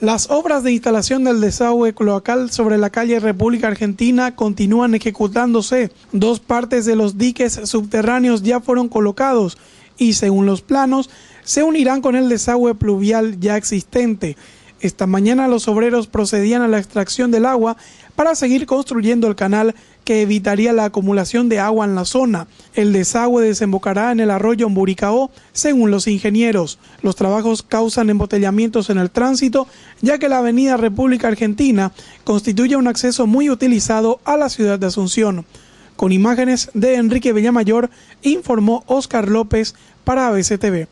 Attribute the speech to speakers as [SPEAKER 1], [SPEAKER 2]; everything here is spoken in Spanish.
[SPEAKER 1] Las obras de instalación del desagüe cloacal sobre la calle República Argentina continúan ejecutándose. Dos partes de los diques subterráneos ya fueron colocados y, según los planos, se unirán con el desagüe pluvial ya existente. Esta mañana los obreros procedían a la extracción del agua para seguir construyendo el canal que evitaría la acumulación de agua en la zona. El desagüe desembocará en el arroyo Mburicao, según los ingenieros. Los trabajos causan embotellamientos en el tránsito, ya que la avenida República Argentina constituye un acceso muy utilizado a la ciudad de Asunción. Con imágenes de Enrique Villamayor, informó Oscar López para ABCTV.